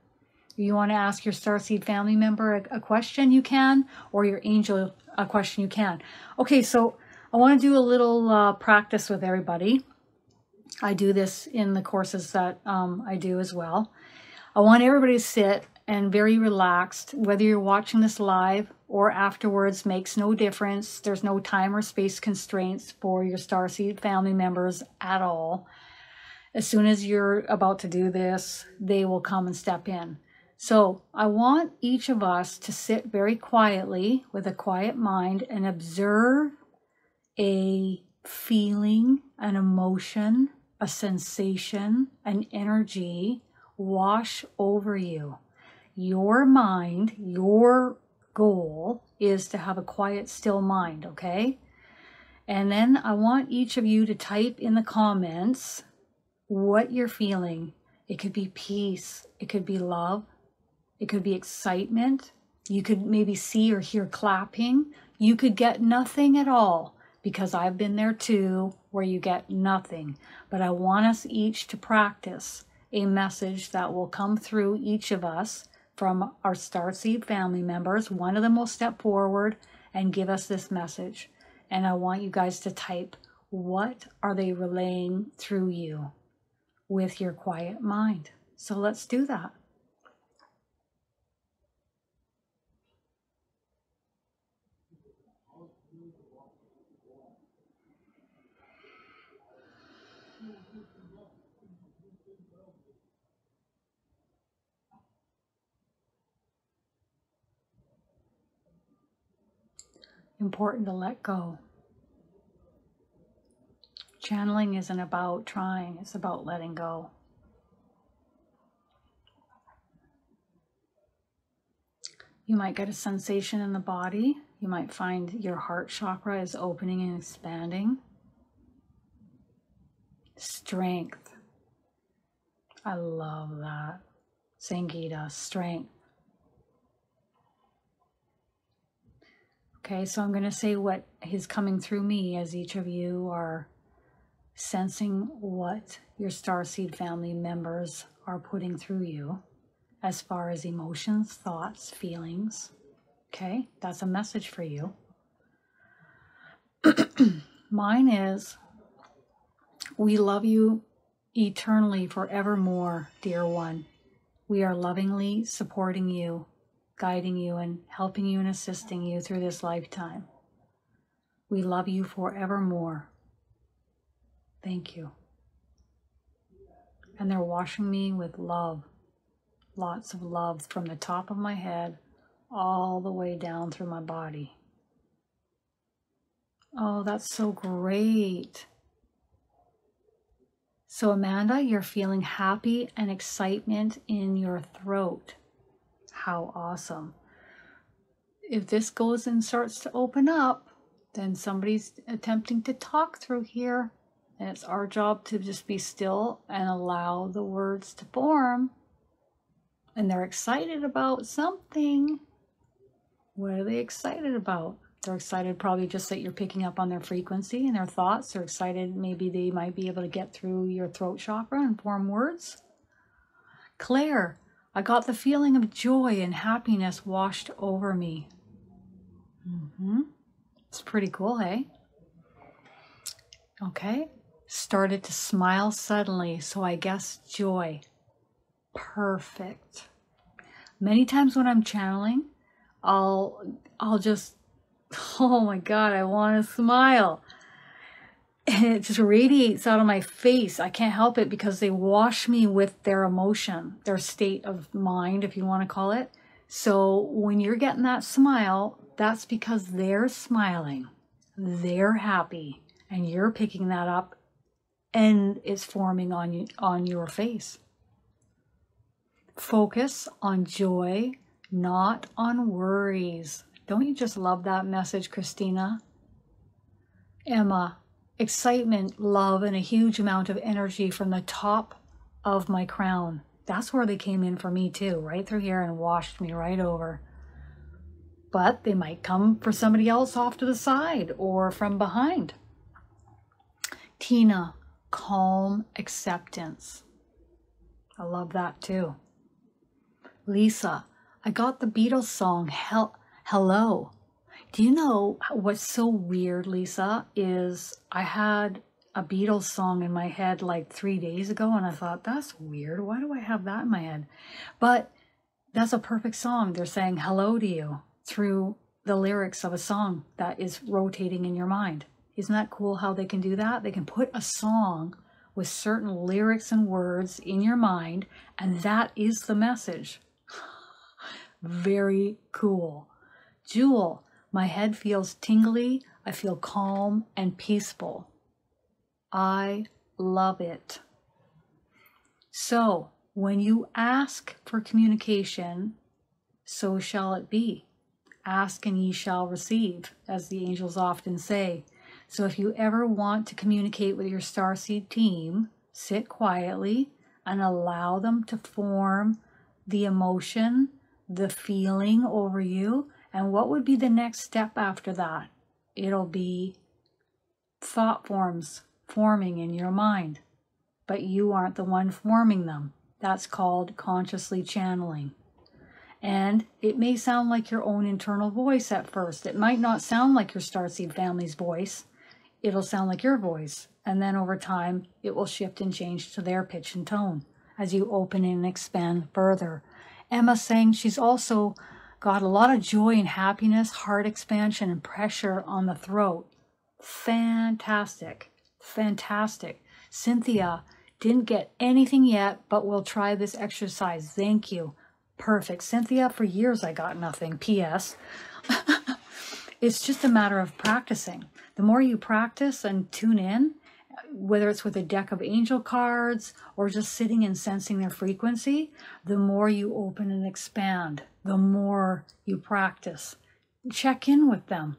You want to ask your Starseed family member a, a question, you can, or your angel a question, you can. Okay, so I want to do a little uh, practice with everybody. I do this in the courses that um, I do as well. I want everybody to sit and very relaxed, whether you're watching this live or afterwards makes no difference. There's no time or space constraints for your Starseed family members at all. As soon as you're about to do this, they will come and step in. So I want each of us to sit very quietly with a quiet mind and observe a feeling, an emotion, a sensation, an energy wash over you. Your mind, your goal is to have a quiet, still mind, okay? And then I want each of you to type in the comments what you're feeling. It could be peace, it could be love, it could be excitement. You could maybe see or hear clapping. You could get nothing at all because I've been there too, where you get nothing. But I want us each to practice a message that will come through each of us from our Starseed family members. One of them will step forward and give us this message. And I want you guys to type, what are they relaying through you with your quiet mind? So let's do that. Important to let go. Channeling isn't about trying, it's about letting go. You might get a sensation in the body. You might find your heart chakra is opening and expanding. Strength. I love that. Sangita, strength. Okay, so I'm going to say what is coming through me as each of you are sensing what your starseed family members are putting through you as far as emotions, thoughts, feelings. Okay, that's a message for you. Mine is we love you eternally forevermore, dear one. We are lovingly supporting you guiding you and helping you and assisting you through this lifetime. We love you forevermore. Thank you. And they're washing me with love, lots of love from the top of my head all the way down through my body. Oh, that's so great. So, Amanda, you're feeling happy and excitement in your throat. How awesome. If this goes and starts to open up, then somebody's attempting to talk through here. And it's our job to just be still and allow the words to form. And they're excited about something. What are they excited about? They're excited probably just that you're picking up on their frequency and their thoughts. They're excited maybe they might be able to get through your throat chakra and form words. Claire, I got the feeling of joy and happiness washed over me. Mm-hmm. It's pretty cool, hey? Okay. Started to smile suddenly, so I guess joy. perfect. Many times when I'm channeling, I'll I'll just oh my god, I want to smile. And it just radiates out of my face. I can't help it because they wash me with their emotion, their state of mind, if you want to call it. So when you're getting that smile, that's because they're smiling, they're happy, and you're picking that up and it's forming on you on your face. Focus on joy, not on worries. Don't you just love that message, Christina? Emma, excitement, love, and a huge amount of energy from the top of my crown. That's where they came in for me too, right through here and washed me right over. But they might come for somebody else off to the side or from behind. Tina, calm acceptance. I love that too. Lisa, I got the Beatles song Hel- Hello. Do you know what's so weird, Lisa? Is I had a Beatles song in my head like three days ago, and I thought, that's weird. Why do I have that in my head? But that's a perfect song. They're saying hello to you through the lyrics of a song that is rotating in your mind. Isn't that cool how they can do that? They can put a song with certain lyrics and words in your mind, and that is the message. Very cool. Jewel, my head feels tingly. I feel calm and peaceful. I love it. So, when you ask for communication, so shall it be. Ask and ye shall receive, as the angels often say. So, if you ever want to communicate with your starseed team, sit quietly and allow them to form the emotion, the feeling over you. And what would be the next step after that? It'll be thought forms forming in your mind, but you aren't the one forming them. That's called consciously channeling. And it may sound like your own internal voice at first. It might not sound like your Starseed family's voice. It'll sound like your voice. And then over time, it will shift and change to their pitch and tone as you open and expand further. Emma's saying she's also got a lot of joy and happiness, heart expansion, and pressure on the throat. Fantastic. Fantastic. Cynthia didn't get anything yet, but we'll try this exercise. Thank you. Perfect. Cynthia, for years I got nothing. P.S. it's just a matter of practicing. The more you practice and tune in, whether it's with a deck of angel cards or just sitting and sensing their frequency, the more you open and expand, the more you practice. Check in with them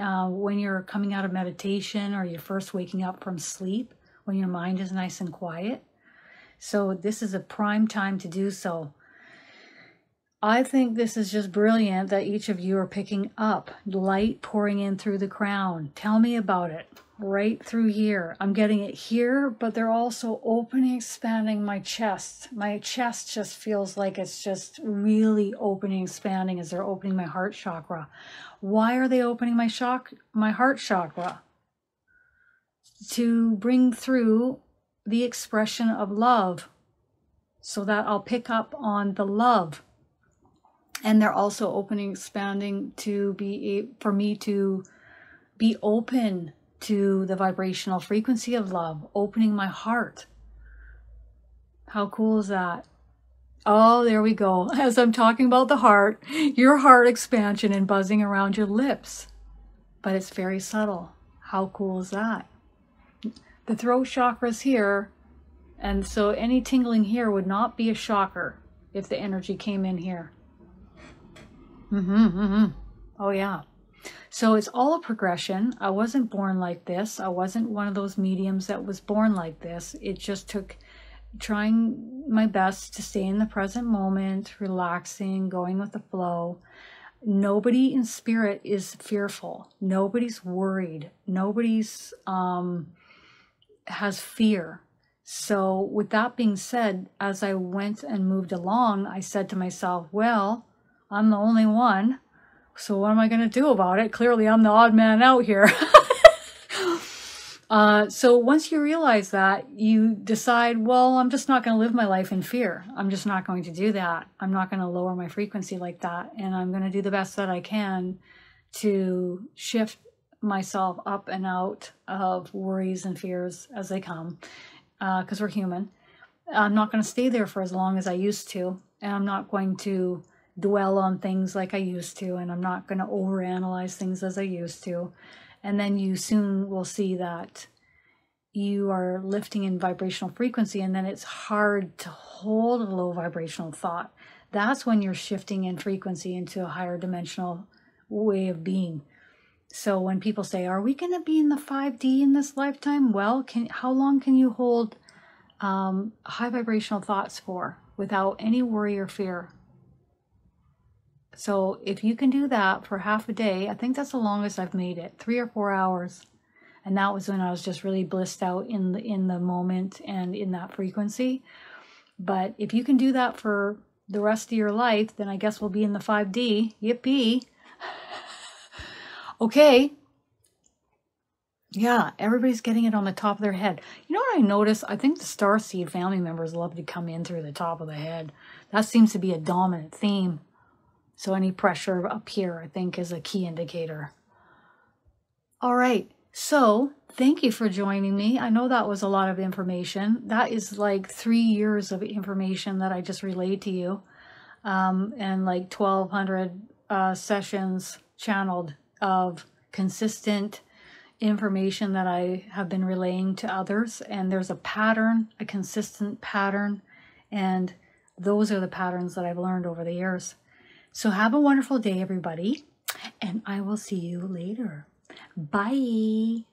uh, when you're coming out of meditation or you're first waking up from sleep, when your mind is nice and quiet. So, this is a prime time to do so. I think this is just brilliant that each of you are picking up light pouring in through the crown. Tell me about it right through here. I'm getting it here, but they're also opening, expanding my chest. My chest just feels like it's just really opening, expanding as they're opening my heart chakra. Why are they opening my shock, my heart chakra? To bring through the expression of love so that I'll pick up on the love. And they're also opening, expanding to be for me to be open to the vibrational frequency of love, opening my heart. How cool is that? Oh, there we go. As I'm talking about the heart, your heart expansion and buzzing around your lips. But it's very subtle. How cool is that? The throat chakra is here, and so any tingling here would not be a shocker if the energy came in here. Mm-hmm, mm-hmm. Oh, yeah. So it's all a progression. I wasn't born like this. I wasn't one of those mediums that was born like this. It just took trying my best to stay in the present moment, relaxing, going with the flow. Nobody in spirit is fearful. Nobody's worried. Nobody's um, has fear. So, with that being said, as I went and moved along, I said to myself, well, I'm the only one. So, what am I going to do about it? Clearly, I'm the odd man out here. Uh, so once you realize that, you decide, well, I'm just not going to live my life in fear. I'm just not going to do that. I'm not going to lower my frequency like that. And I'm going to do the best that I can to shift myself up and out of worries and fears as they come because uh, we're human. I'm not going to stay there for as long as I used to. And I'm not going to dwell on things like I used to. And I'm not going to overanalyze things as I used to. And then you soon will see that you are lifting in vibrational frequency. And then it's hard to hold a low vibrational thought. That's when you're shifting in frequency into a higher dimensional way of being. So when people say, "Are we going to be in the 5D in this lifetime?" Well, can how long can you hold um, high vibrational thoughts for without any worry or fear? So if you can do that for half a day, I think that's the longest I've made it, three or four hours, and that was when I was just really blissed out in the in the moment and in that frequency. But if you can do that for the rest of your life, then I guess we'll be in the 5D. Yippee! Okay. Yeah, everybody's getting it on the top of their head. You know what I noticed? I think the starseed family members love to come in through the top of the head. That seems to be a dominant theme. So any pressure up here, I think, is a key indicator. All right. So thank you for joining me. I know that was a lot of information. That is like three years of information that I just relayed to you, um, and like 1,200 uh, sessions channeled of consistent information that I have been relaying to others. And there's a pattern, a consistent pattern. And those are the patterns that I've learned over the years. So have a wonderful day, everybody. And I will see you later. Bye.